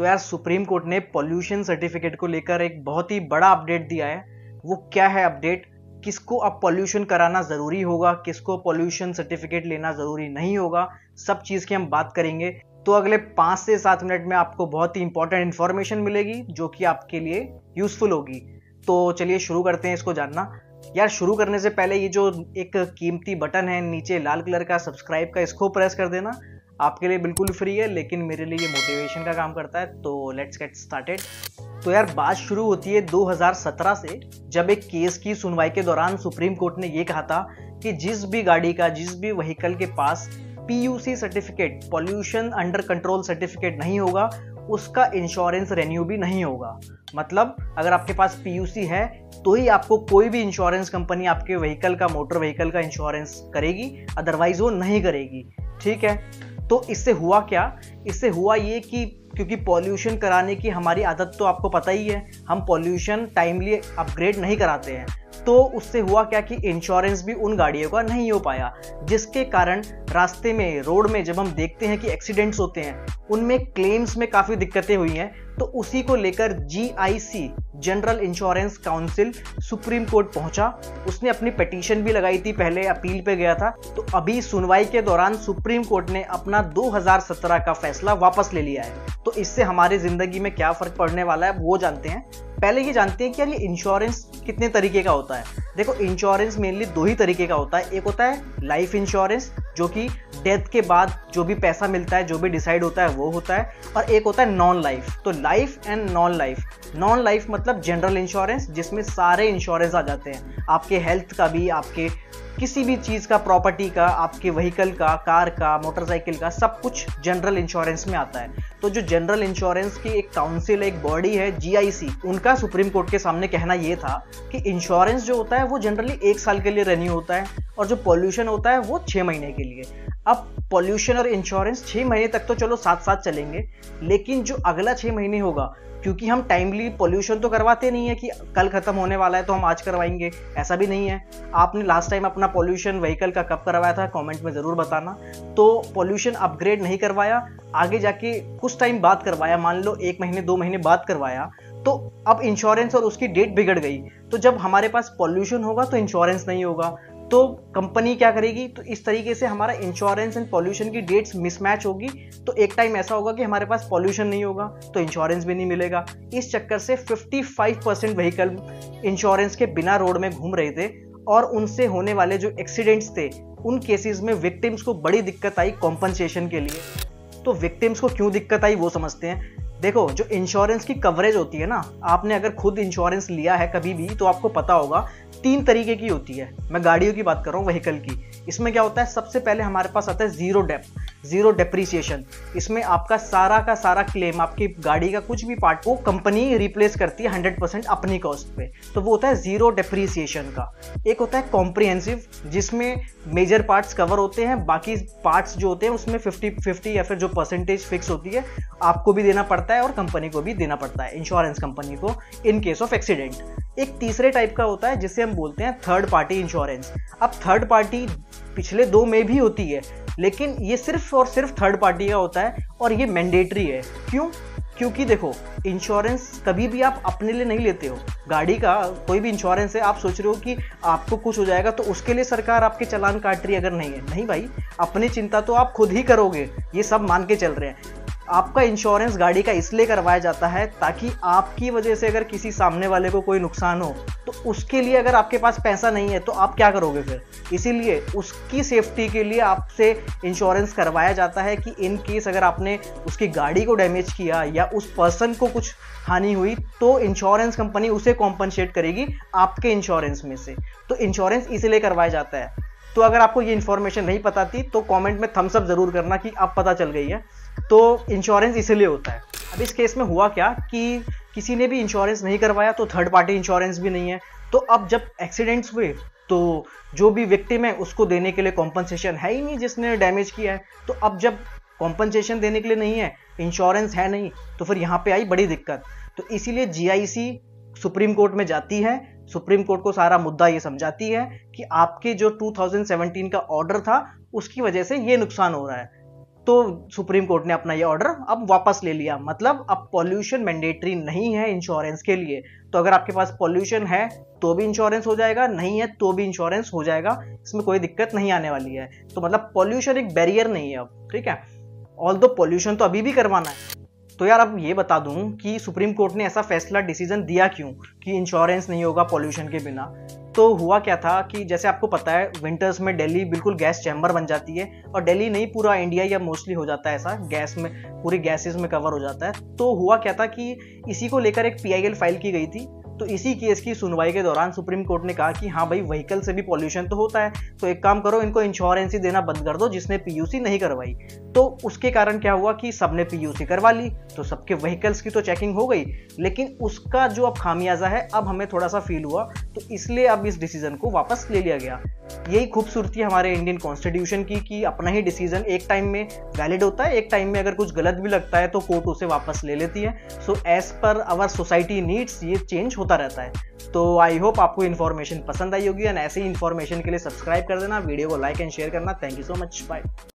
तो यार supreme court ने पॉल्यूशन सर्टिफिकेट को लेकर एक बहुत ही बड़ा अपडेट दिया है। वो क्या है अपडेट? किसको अब पॉल्यूशन कराना ज़रूरी होगा? किसको पॉल्यूशन सर्टिफिकेट लेना ज़रूरी नहीं होगा? सब चीज़ की हम बात करेंगे। तो अगले पाँच से सात मिनट में आपको बहुत ही इंपॉर्टेंट इन्फॉर्मेशन मिलेगी, जो कि आपके लिए यूजफुल होगी। तो चलिए शुरू करते हैं इसको जानना। यार शुरू करने से पहले ये जो एक कीमती बटन है, नीचे लाल कलर का सब्सक्राइब का, इसको प्रेस कर देना। आपके लिए बिल्कुल फ्री है, लेकिन मेरे लिए ये मोटिवेशन का काम करता है तो लेट्स गेट स्टार्टेड तो यार, बात शुरू होती है 2017 से, जब एक केस की सुनवाई के दौरान सुप्रीम कोर्ट ने ये कहा था कि जिस भी गाड़ी का, जिस भी व्हीकल के पास PUC certificate pollution under control certificate नहीं होगा, उसका इंश्योरेंस रेन्यू भी नहीं होगा। मतलब अगर आपके पास पीयूसी है तो ही आपको कोई भी इंश्योरेंस कंपनी आपके व्हीकल का मोटर व्हीकल का इंश्योरेंस करेगी अदरवाइज़ वो नहीं करेगी। ठीक है? तो इससे हुआ क्या? इससे हुआ ये कि क्योंकि पॉल्यूशन कराने की हमारी आदत तो आपको पता ही है, हम पॉल्यूशन टाइमली अपग्रेड नहीं कराते हैं। तो उससे हुआ क्या कि इंश्योरेंस भी उन गाड़ियों का नहीं हो पाया, जिसके कारण रास्ते में, रोड में जब हम देखते हैं कि एक्सीडेंट्स होते हैं, उनमें क्लेम्स में काफ़ी दिक्कतें हुई हैं। तो उसी को लेकर GIC general insurance council supreme court पहुँचा। उसने अपनी पिटीशन भी लगाई थी, पहले अपील पे गया था। तो अभी सुनवाई के दौरान सुप्रीम कोर्ट ने अपना 2017 का फैसला वापस ले लिया है। तो इससे हमारी ज़िंदगी में क्या फ़र्क पड़ने वाला है, वो जानते हैं। पहले ये जानते हैं कि यार ये इंश्योरेंस कितने तरीके का होता है। देखो इंश्योरेंस मेनली दो ही तरीके का होता है। एक होता है लाइफ इंश्योरेंस जो कि डेथ के बाद जो भी पैसा मिलता है, जो भी डिसाइड होता है, वो होता है। और एक होता है नॉन लाइफ तो life and non life non life मतलब जनरल इंश्योरेंस जिसमें सारे इंश्योरेंस आ जाते हैं। आपके हेल्थ का भी, आपके किसी भी चीज़ का प्रॉपर्टी का, आपके व्हीकल का कार का मोटरसाइकिल का, सब कुछ जनरल इंश्योरेंस में आता है। तो जो जनरल इंश्योरेंस की एक काउंसिल एक बॉडी है जीआईसी उनका सुप्रीम कोर्ट के सामने कहना यह था कि इंश्योरेंस जो होता है, वो जनरली एक साल के लिए रेन्यू होता है और जो पॉल्यूशन होता है, वो छह महीने के लिए। अब पॉल्यूशन और इंश्योरेंस छह महीने तक तो चलो साथ साथ चलेंगे, लेकिन जो अगला छह महीने होगा, क्योंकि हम टाइमली पोल्यूशन तो करवाते नहीं है कि कल खत्म होने वाला है तो हम आज करवाएँगे, ऐसा भी नहीं है। आपने लास्ट टाइम अपना पोल्यूशन व्हीकल का कब करवाया था कमेंट में ज़रूर बताना। तो पोल्यूशन अपग्रेड नहीं करवाया, आगे जाके कुछ टाइम बाद करवाया, मान लो एक महीने, दो महीने बाद करवाया तो अब इंश्योरेंस और उसकी डेट बिगड़ गई। तो जब हमारे पास पॉल्यूशन होगा तो इंश्योरेंस नहीं होगा। तो कंपनी क्या करेगी? तो इस तरीके से हमारा इंश्योरेंस एंड पॉल्यूशन की डेट्स मिसमैच होगी। तो एक टाइम ऐसा होगा कि हमारे पास पॉल्यूशन नहीं होगा तो इंश्योरेंस भी नहीं मिलेगा। इस चक्कर से 55 परसेंट व्हीकल इंश्योरेंस के बिना रोड में घूम रहे थे और उनसे होने वाले जो एक्सीडेंट्स थे, उन केसेस में विक्टिम्स को बड़ी दिक्कत आई कॉम्पनसेशन के लिए। तो विक्टिम्स को क्यों दिक्कत आई वो समझते हैं। देखो, जो इंश्योरेंस की कवरेज होती है ना, आपने अगर खुद इंश्योरेंस लिया है कभी भी तो आपको पता होगा तीन तरीके की होती है। मैं गाड़ियों की बात कर रहा हूँ व्हीकल की। इसमें क्या होता है, सबसे पहले हमारे पास आता है ज़ीरो डेप ज़ीरो डेप्रीसिएशन इसमें आपका सारा का सारा क्लेम आपकी गाड़ी का कुछ भी पार्ट वो कंपनी रिप्लेस करती है हंड्रेड परसेंट अपनी कॉस्ट पे। तो वो होता है ज़ीरो डेप्रीसिएशन का। एक होता है कॉम्प्रिहेंसिव जिसमें मेजर पार्ट्स कवर होते हैं, बाकी पार्ट्स जो होते हैं, उसमें फिफ्टी फिफ्टी या फिर जो परसेंटेज फिक्स होती है, आपको भी देना पड़ता है और कंपनी को भी देना पड़ता है इंश्योरेंस कंपनी को इन केस ऑफ़ एक्सीडेंट एक तीसरे टाइप का होता है, जिसे हम बोलते हैं थर्ड पार्टी इंश्योरेंस अब थर्ड पार्टी पिछले दो में भी होती है, लेकिन ये सिर्फ़ और सिर्फ़ थर्ड पार्टी का होता है और ये मैंडेटरी है। क्यों? क्योंकि देखो इंश्योरेंस कभी भी आप अपने लिए नहीं लेते हो। गाड़ी का कोई भी इंश्योरेंस है, आप सोच रहे हो कि आपको कुछ हो जाएगा तो उसके लिए सरकार आपके चलान काट रही है, अगर नहीं है। नहीं भाई, अपनी चिंता तो आप खुद ही करोगे। ये सब मान के चल रहे हैं। आपका इंश्योरेंस गाड़ी का इसलिए करवाया जाता है ताकि आपकी वजह से अगर किसी सामने वाले को कोई नुकसान हो तो उसके लिए अगर आपके पास पैसा नहीं है तो आप क्या करोगे फिर? इसीलिए उसकी सेफ्टी के लिए आपसे इंश्योरेंस करवाया जाता है कि इन केस अगर आपने उसकी गाड़ी को डैमेज किया या उस पर्सन को कुछ हानि हुई तो इंश्योरेंस कंपनी उसे कॉम्पनसेट करेगी आपके इंश्योरेंस में से। तो इंश्योरेंस इसलिए करवाया जाता है तो अगर आपको ये इन्फॉर्मेशन नहीं पता थी तो कमेंट में थम्स अप ज़रूर करना कि अब पता चल गई है। तो इंश्योरेंस इसीलिए होता है। अब इस केस में हुआ क्या कि किसी ने भी इंश्योरेंस नहीं करवाया तो थर्ड पार्टी इंश्योरेंस भी नहीं है। तो अब जब एक्सीडेंट्स हुए तो जो भी विक्टिम है, उसको देने के लिए कॉम्पनसेशन है ही नहीं जिसने डैमेज किया है। तो अब जब कॉम्पनसेशन देने के लिए नहीं है इंश्योरेंस है नहीं तो फिर यहाँ पे आई बड़ी दिक्कत। तो इसीलिए जीआईसी सुप्रीम कोर्ट में जाती है, सुप्रीम कोर्ट को सारा मुद्दा ये समझाती है कि आपके जो 2017 का ऑर्डर था, उसकी वजह से ये नुकसान हो रहा है। तो सुप्रीम कोर्ट ने अपना ये ऑर्डर अब वापस ले लिया। मतलब अब पॉल्यूशन मैंडेटरी नहीं है इंश्योरेंस के लिए। तो अगर आपके पास पॉल्यूशन है तो भी इंश्योरेंस हो जाएगा, नहीं है तो भी इंश्योरेंस हो जाएगा। इसमें कोई दिक्कत नहीं आने वाली है। तो मतलब पॉल्यूशन एक बैरियर नहीं है अब, ठीक है? ऑल दो पॉल्यूशन तो अभी भी करवाना है। तो यार अब ये बता दूँ कि सुप्रीम कोर्ट ने ऐसा फैसला डिसीज़न दिया क्यों? कि इंश्योरेंस नहीं होगा पॉल्यूशन के बिना। तो हुआ क्या था कि जैसे आपको पता है विंटर्स में दिल्ली बिल्कुल गैस चैम्बर बन जाती है और दिल्ली नहीं पूरा इंडिया या मोस्टली हो जाता है ऐसा। गैस में पूरी गैसेस में कवर हो जाता है। तो हुआ क्या था कि इसी को लेकर एक पीआईएल फ़ाइल की गई थी। तो इसी केस की सुनवाई के दौरान सुप्रीम कोर्ट ने कहा कि हाँ भाई व्हीकल से भी पॉल्यूशन तो होता है। तो एक काम करो, इनको इंश्योरेंस ही देना बंद कर दो जिसने पीयूसी नहीं करवाई। तो उसके कारण क्या हुआ कि सबने पीयूसी करवा ली तो सबके व्हीकल्स की तो चेकिंग हो गई। लेकिन उसका जो अब खामियाजा है, अब हमें थोड़ा सा फील हुआ तो इसलिए अब इस डिसीज़न को वापस ले लिया गया। यही खूबसूरती हमारे इंडियन कॉन्स्टिट्यूशन की कि अपना ही डिसीज़न एक टाइम में वैलिड होता है, एक टाइम में अगर कुछ गलत भी लगता है तो कोर्ट उसे वापस ले लेती है। So as per our society needs ये चेंज होता रहता है। तो आई होप आपको इन्फॉर्मेशन पसंद आई होगी एंड ऐसे इन्फॉर्मेशन के लिए सब्सक्राइब कर देना वीडियो को लाइक एंड शेयर करना। Thank you so much bye